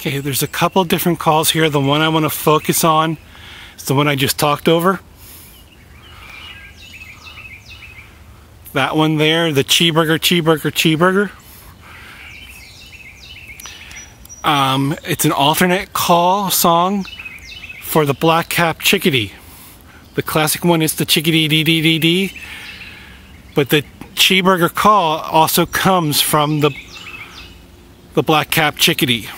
Okay, there's a couple different calls here. The one I want to focus on is the one I just talked over. That one there, the cheeseburger, cheeseburger, cheeseburger. Um, it's an alternate call song for the black cap chickadee. The classic one is the chickadee dee dee dee dee. But the cheeseburger call also comes from the the black cap chickadee.